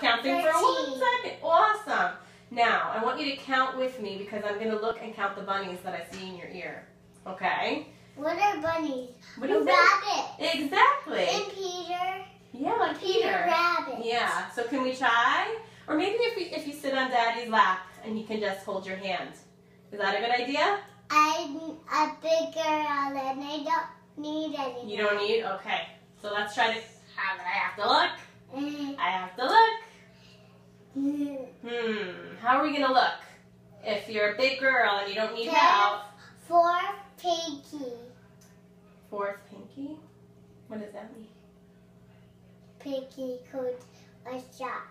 Stop counting for one second. Awesome. Now, I want you to count with me because I'm going to look and count the bunnies that I see in your ear. Okay? What are bunnies? What do you think? rabbit. Exactly. And Peter. Yeah, like Peter Peter. Rabbit. Yeah. So can we try? Or maybe if we, if you sit on Daddy's lap and he can just hold your hand. Is that a good idea? I'm a big girl and I don't need any. You don't need? Okay. So let's try to. How I have to look? Mm. I have to look. Hmm. How are we gonna look? If you're a big girl and you don't need help. Four pinky. Fourth pinky. What does that mean? Pinky coat a shot.